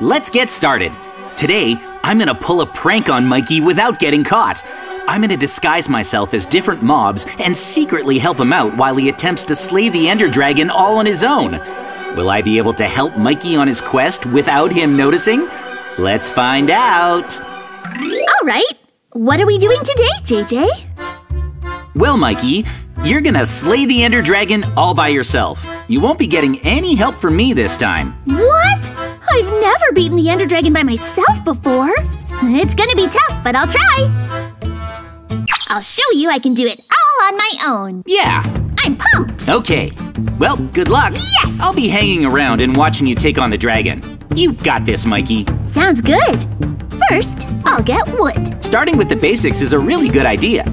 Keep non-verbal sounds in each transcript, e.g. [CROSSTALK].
let's get started. Today, I'm gonna pull a prank on Mikey without getting caught. I'm gonna disguise myself as different mobs and secretly help him out while he attempts to slay the Ender Dragon all on his own. Will I be able to help Mikey on his quest without him noticing? Let's find out. All right. What are we doing today, JJ? Well, Mikey, you're gonna slay the Ender Dragon all by yourself. You won't be getting any help from me this time. What? I've beaten the Ender Dragon by myself before. It's gonna be tough, but I'll try. I'll show you I can do it all on my own. Yeah. I'm pumped. Okay. Well, good luck. Yes! I'll be hanging around and watching you take on the dragon. You've got this, Mikey. Sounds good. First, I'll get wood. Starting with the basics is a really good idea.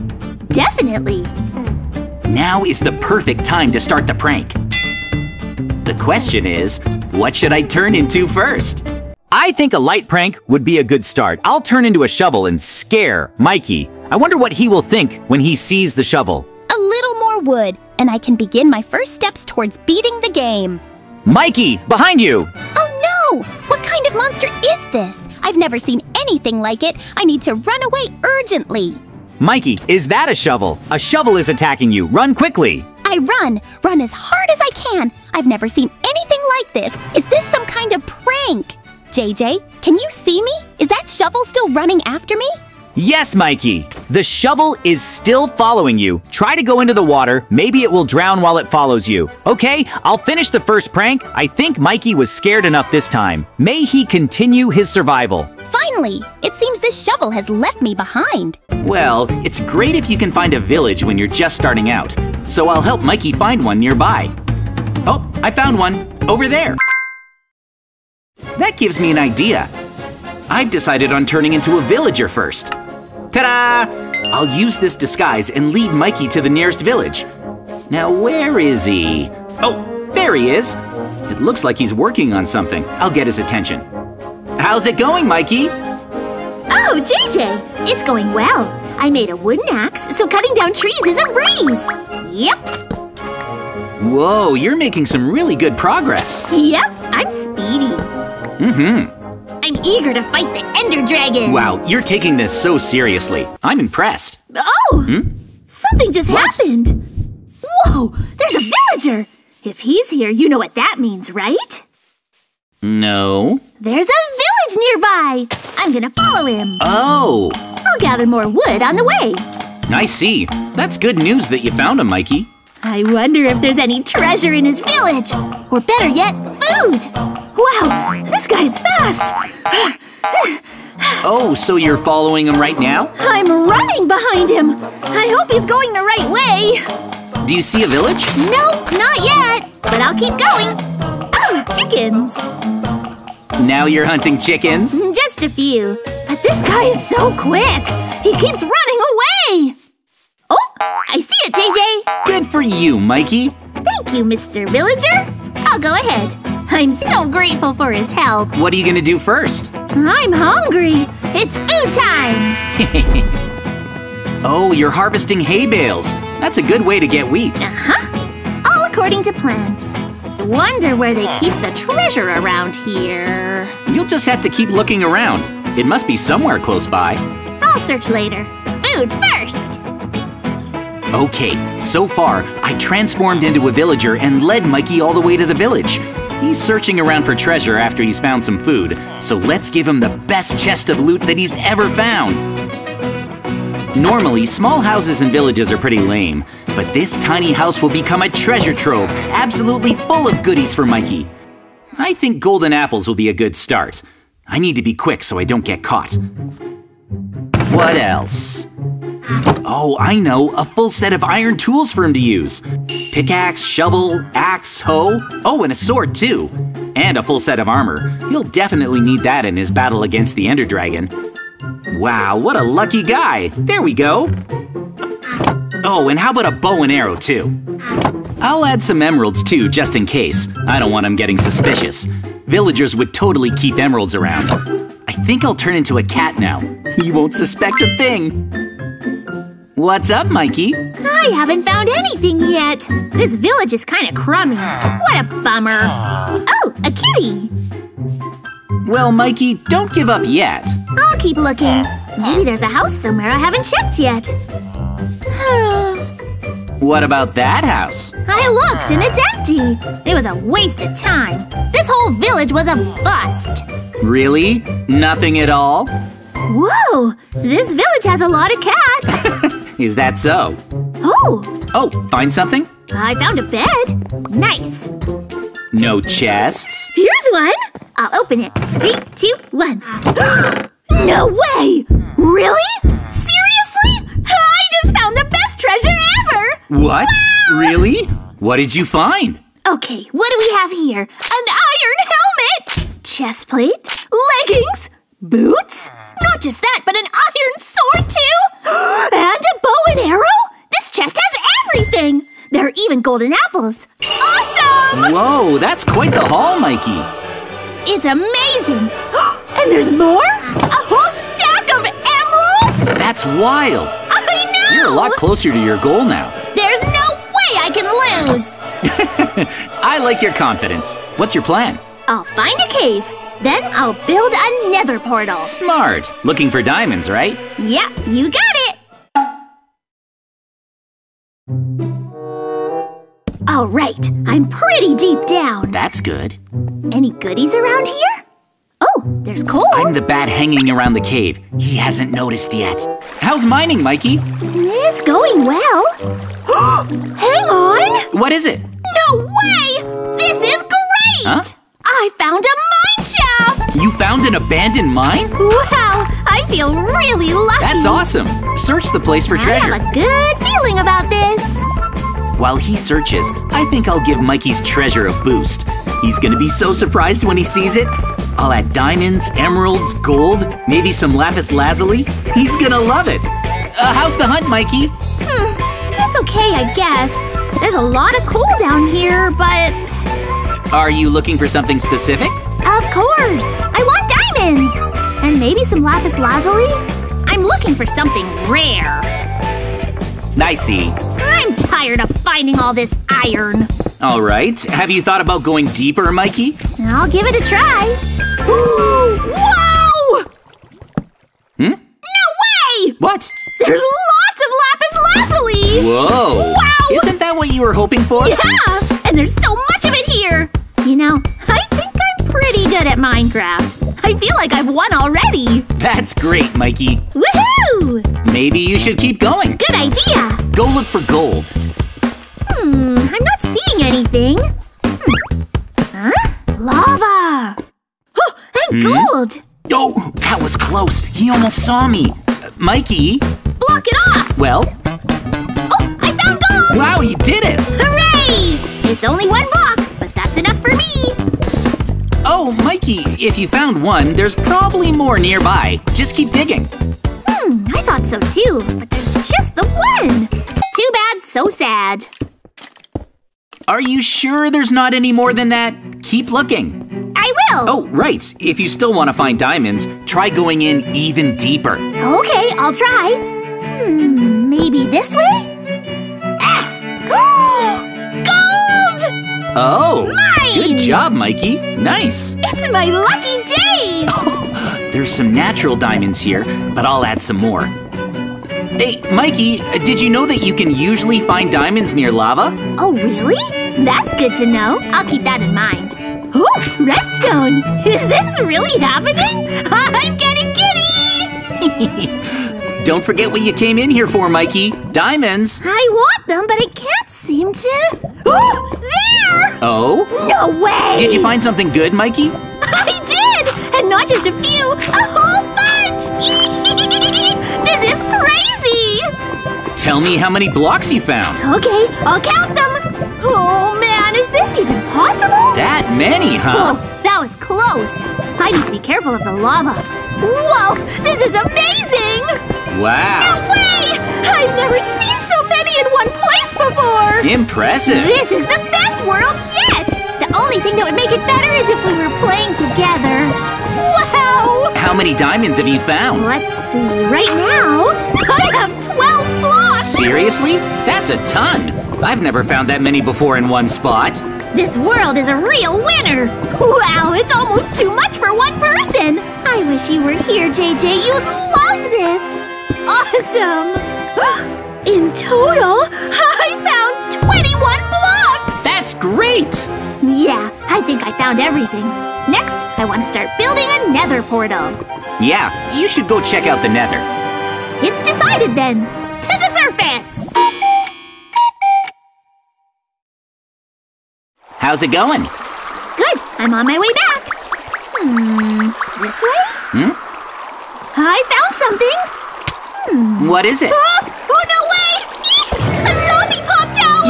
Definitely. Now is the perfect time to start the prank. The question is, what should I turn into first? I think a light prank would be a good start. I'll turn into a shovel and scare Mikey. I wonder what he will think when he sees the shovel. A little more wood, and I can begin my first steps towards beating the game. Mikey, behind you! Oh no! What kind of monster is this? I've never seen anything like it. I need to run away urgently. Mikey, is that a shovel? A shovel is attacking you. Run quickly. I run, run as hard as I can. I've never seen anything like this. Is this some kind of prank? JJ, can you see me? Is that shovel still running after me? Yes, Mikey. The shovel is still following you. Try to go into the water. Maybe it will drown while it follows you. Okay, I'll finish the first prank. I think Mikey was scared enough this time. May he continue his survival. Finally! It seems this shovel has left me behind. Well, it's great if you can find a village when you're just starting out. So I'll help Mikey find one nearby. Oh, I found one. Over there. That gives me an idea. I've decided on turning into a villager first. Ta-da! I'll use this disguise and lead Mikey to the nearest village. Now, where is he? Oh, there he is. It looks like he's working on something. I'll get his attention. How's it going, Mikey? Oh, JJ! It's going well. I made a wooden axe, so cutting down trees is a breeze. Yep, Whoa, you're making some really good progress. yep, I'm speedy. Mm-hmm. I'm eager to fight the Ender Dragon. Wow, you're taking this so seriously. I'm impressed. Oh! Something just happened. Whoa, there's a villager. If he's here, you know what that means, right? No. There's a village nearby. I'm gonna follow him. Oh, I'll gather more wood on the way. I see. That's good news that you found him, Mikey. I wonder if there's any treasure in his village. Or better yet, food. Wow, this guy's fast. Oh, so you're following him right now? I'm running behind him. I hope he's going the right way. Do you see a village? Nope, not yet. But I'll keep going. Oh, chickens. Now you're hunting chickens? Mm, just a few. But this guy is so quick. He keeps running away. Oh, I see it, JJ. Good for you, Mikey. Thank you, Mr. Villager. I'll go ahead. I'm so grateful for his help. What are you gonna do first? I'm hungry. It's food time. [LAUGHS] Oh, you're harvesting hay bales. That's a good way to get wheat. Uh-huh. All according to plan. Wonder where they keep the treasure around here. You'll just have to keep looking around. It must be somewhere close by. I'll search later. Food first. Okay, so far, I transformed into a villager and led Mikey all the way to the village. He's searching around for treasure after he's found some food, so let's give him the best chest of loot that he's ever found. Normally, small houses and villages are pretty lame, but this tiny house will become a treasure trove, absolutely full of goodies for Mikey. I think golden apples will be a good start. I need to be quick so I don't get caught. What else? Oh, I know, a full set of iron tools for him to use. Pickaxe, shovel, axe, hoe, oh, and a sword too. And a full set of armor. He'll definitely need that in his battle against the Ender Dragon. Wow, what a lucky guy. There we go. Oh, and how about a bow and arrow too? I'll add some emeralds too, just in case. I don't want him getting suspicious. Villagers would totally keep emeralds around. I think I'll turn into a cat now. He won't suspect a thing. What's up, Mikey? I haven't found anything yet. This village is kind of crummy. What a bummer. Oh, a kitty. Well, Mikey, don't give up yet. I'll keep looking. Maybe there's a house somewhere I haven't checked yet. [SIGHS] What about that house? I looked and it's empty. It was a waste of time. This whole village was a bust. Really? Nothing at all? Whoa! This village has a lot of cats. Is that so? oh, Oh, find something? I found a bed. Nice. No chests? Here's one. I'll open it. Three, two, one. [GASPS] no way! Really? Seriously? I just found the best treasure ever! What? Really? What did you find? Okay, what do we have here? An iron helmet! Chest plate? Leggings? Boots? Not just that, but an iron sword too! [GASPS] and a bow and arrow? This chest has everything! There are even golden apples. Awesome! Whoa, that's quite the haul, Mikey. It's amazing! [GASPS] and there's more? A whole stack of emeralds? That's wild. I know! You're a lot closer to your goal now. There's no way I can lose! [LAUGHS] I like your confidence. What's your plan? I'll find a cave. Then I'll build a nether portal. Smart. Looking for diamonds, right? Yep, you got it! All right, I'm pretty deep down. That's good. Any goodies around here? Oh, there's coal. I'm the bat hanging around the cave. He hasn't noticed yet. How's mining, Mikey? It's going well. [GASPS] Hang on! What is it? No way! This is great! Huh? I found a mine shaft! You found an abandoned mine? Wow, I feel really lucky. That's awesome. Search the place for treasure. I have a good feeling about this. While he searches, I think I'll give Mikey's treasure a boost. He's gonna be so surprised when he sees it. I'll add diamonds, emeralds, gold, maybe some lapis lazuli. He's gonna love it. Uh, how's the hunt, Mikey? It's okay, I guess. There's a lot of coal down here, but Are you looking for something specific? of course, I want diamonds! And maybe some lapis lazuli? I'm looking for something rare. See. I'm tired of finding all this iron. All right. Have you thought about going deeper, Mikey? I'll give it a try. [GASPS] Whoa! Hmm? No way! What? There's lots of lapis lazuli! Whoa! Wow! Isn't that what you were hoping for? Yeah! Like I've won already! That's great, Mikey. Woohoo! Maybe you should keep going. Good idea! Go look for gold. Hmm, I'm not seeing anything. Hmm. Huh? Lava! Oh, and gold! Oh, that was close. He almost saw me. Uh, Mikey? Block it off! Well, Oh, I found gold! wow, you did it! Hooray! It's only one block, but that's enough for me. Oh, Mikey, if you found one, there's probably more nearby. Just keep digging. Hmm, I thought so too, but there's just the one. Too bad, so sad. Are you sure there's not any more than that? Keep looking. I will. Oh, right. If you still want to find diamonds, try going in even deeper. Okay, I'll try. Hmm, maybe this way? Ah! [GASPS] Gold! Oh, Mine! Good job, Mikey. Nice. It's my lucky day! [LAUGHS] There's some natural diamonds here, but I'll add some more. Hey, Mikey, uh, did you know that you can usually find diamonds near lava? Oh, really? That's good to know. I'll keep that in mind. Oh, redstone! Is this really happening? [LAUGHS] I'm getting giddy! [LAUGHS] Don't forget what you came in here for, Mikey. Diamonds. I want them, but I can't seem to. Oh, [GASPS] there! Oh? No way! Did you find something good, Mikey? [LAUGHS] I did! And not just a few, a whole bunch! [LAUGHS] this is crazy! Tell me how many blocks you found. Okay, I'll count them. Oh man, is this even possible? That many, huh? Oh, that was close. I need to be careful of the lava. Whoa, this is amazing! Wow. No way! I've never seen so many in before! Impressive. This is the best world yet! The only thing that would make it better is if we were playing together. Wow! How many diamonds have you found? Let's see, right now, I have 12 blocks! Seriously? That's a ton. I've never found that many before in one spot. This world is a real winner! Wow, it's almost too much for one person! I wish you were here, JJ. You'd love this! Awesome! [GASPS] [GASPS] In total, I found 21 blocks! That's great! Yeah, I think I found everything. Next, I want to start building a nether portal. Yeah, you should go check out the nether. It's decided then. To the surface! How's it going? Good, I'm on my way back. Hmm, this way? Hmm? I found something. Hmm. What is it?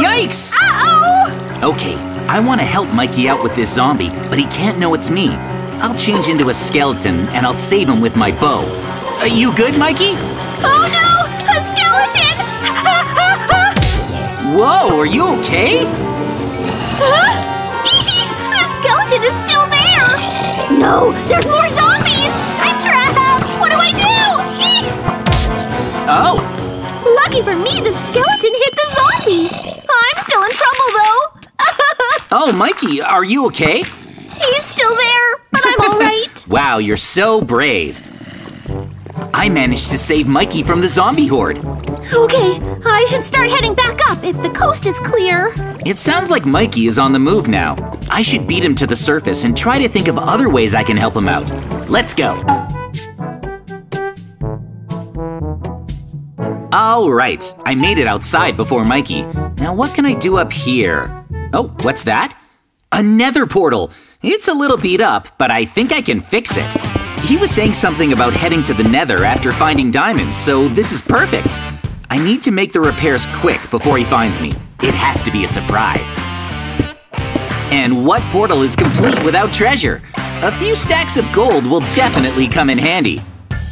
Yikes! Uh-oh! Okay, I want to help Mikey out with this zombie, but he can't know it's me. I'll change into a skeleton and I'll save him with my bow. Are you good, Mikey? Oh no! A skeleton! [LAUGHS] Whoa, are you okay? [LAUGHS] Huh? The skeleton is still there! No, there's more zombies! I'm trapped! What do I do? Oh, Lucky for me, the skeleton hit the zombie! I'm still in trouble though! Oh, Mikey, are you okay? He's still there, but I'm alright. [LAUGHS] Wow, you're so brave. I managed to save Mikey from the zombie horde. okay, I should start heading back up if the coast is clear. It sounds like Mikey is on the move now. I should beat him to the surface and try to think of other ways I can help him out. Let's go. All right, I made it outside before Mikey. Now what can I do up here? Oh, what's that? A nether portal. It's a little beat up, but I think I can fix it. He was saying something about heading to the nether after finding diamonds, so this is perfect. I need to make the repairs quick before he finds me. It has to be a surprise. And what portal is complete without treasure? A few stacks of gold will definitely come in handy.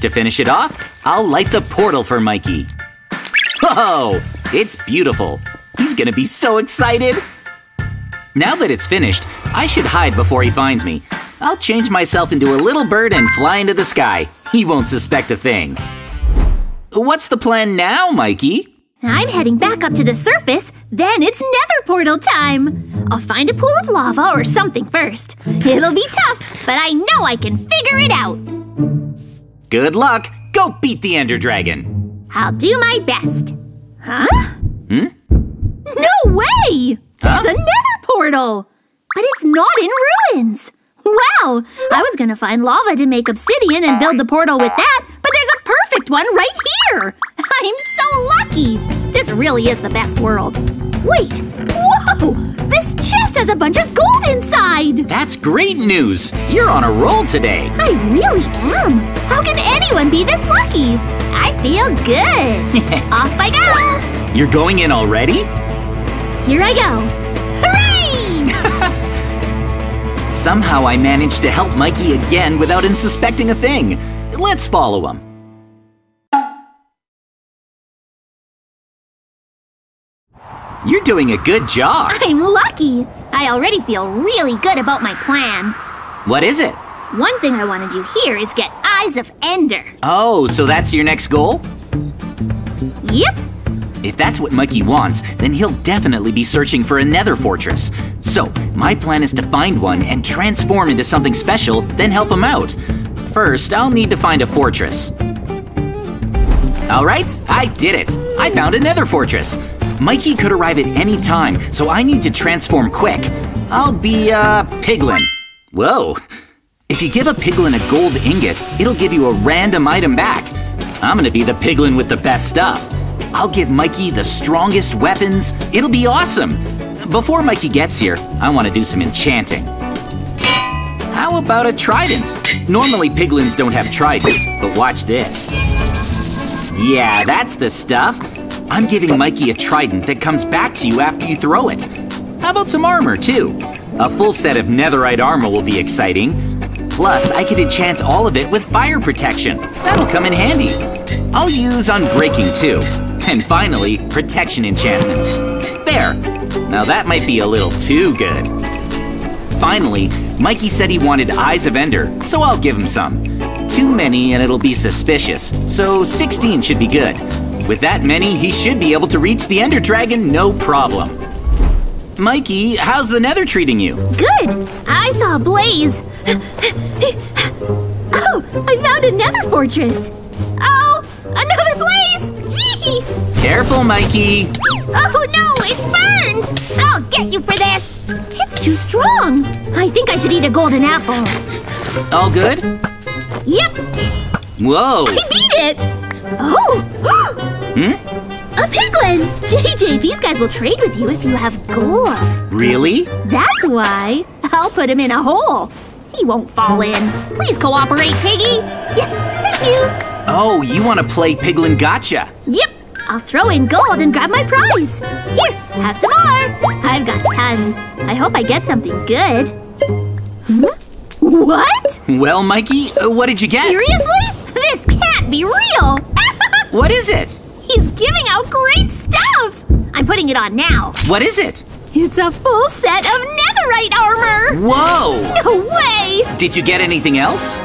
To finish it off, I'll light the portal for Mikey. Whoa! It's beautiful. He's gonna be so excited. Now that it's finished, I should hide before he finds me. I'll change myself into a little bird and fly into the sky. He won't suspect a thing. What's the plan now, Mikey? I'm heading back up to the surface, then it's nether portal time. I'll find a pool of lava or something first. It'll be tough, but I know I can figure it out. Good luck. Go beat the Ender Dragon. I'll do my best. Huh? Hmm? No way! There's Huh? a nether portal! But it's not in ruins! Wow! I was gonna find lava to make obsidian and build the portal with that, but there's a perfect one right here! [LAUGHS] I'm so lucky! This really is the best world. Wait! Whoa! This chest has a bunch of gold inside! That's great news. You're on a roll today. I really am! How can anyone be this lucky? I feel good! [LAUGHS] Off I go! You're going in already? Here I go! Hooray! [LAUGHS] Somehow I managed to help Mikey again without him suspecting a thing. Let's follow him. You're doing a good job. [LAUGHS] I'm lucky! I already feel really good about my plan. What is it? One thing I want to do here is get Eyes of Ender. Oh, so that's your next goal? Yep, If that's what Mikey wants, then he'll definitely be searching for a nether fortress. So, my plan is to find one and transform into something special, then help him out. First, I'll need to find a fortress. Alright, I did it! I found a nether fortress! Mikey could arrive at any time, so I need to transform quick. I'll be a piglin. Whoa! If you give a piglin a gold ingot, it'll give you a random item back. I'm gonna be the piglin with the best stuff. I'll give Mikey the strongest weapons. It'll be awesome. Before Mikey gets here, I want to do some enchanting. How about a trident? Normally piglins don't have tridents, but watch this. Yeah, that's the stuff. I'm giving Mikey a trident that comes back to you after you throw it. How about some armor, too? A full set of netherite armor will be exciting. Plus, I could enchant all of it with fire protection. That'll come in handy. I'll use unbreaking, too. And finally, protection enchantments. There. Now that might be a little too good. Finally, Mikey said he wanted Eyes of Ender, so I'll give him some. Too many and it'll be suspicious, so 16 should be good. With that many, he should be able to reach the Ender Dragon no problem. Mikey, how's the nether treating you? Good. I saw a blaze. [GASPS] oh, I found a nether fortress. Oh, another Careful, Mikey. Oh no, it burns! I'll get you for this! It's too strong. I think I should eat a golden apple. All good? Yep, Whoa. I beat it! Oh! Hmm? A piglin! JJ, these guys will trade with you if you have gold. Really? That's why. I'll put him in a hole. He won't fall in. Please cooperate, Piggy. Yes, thank you. Oh, you want to play Piglin Gotcha? Yep, I'll throw in gold and grab my prize. Here, have some more. I've got tons. I hope I get something good. Hmm? What? Well, Mikey, uh, what did you get? Seriously? This can't be real. [LAUGHS] What is it? He's giving out great stuff. I'm putting it on now. What is it? It's a full set of netherite armor. Whoa! No way. Did you get anything else?